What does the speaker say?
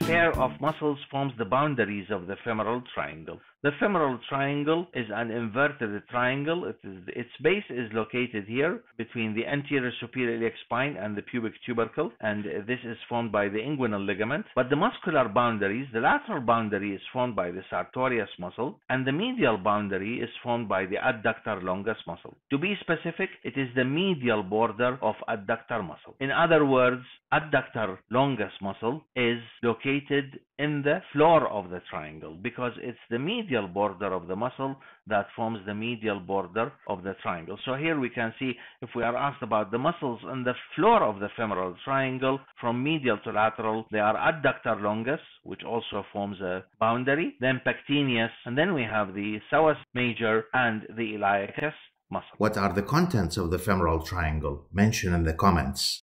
pair of muscles forms the boundaries of the femoral triangle. The femoral triangle is an inverted triangle. It is, its base is located here between the anterior superior iliac spine and the pubic tubercle, and this is formed by the inguinal ligament. But the muscular boundaries, the lateral boundary is formed by the sartorius muscle, and the medial boundary is formed by the adductor longus muscle. To be specific, it is the medial border of adductor muscle. In other words, adductor longus muscle is located in the floor of the triangle because it's the medial border of the muscle that forms the medial border of the triangle. So here we can see if we are asked about the muscles in the floor of the femoral triangle from medial to lateral, they are adductor longus, which also forms a boundary, then pectineus, and then we have the psoas major and the iliacus muscle. What are the contents of the femoral triangle? Mention in the comments.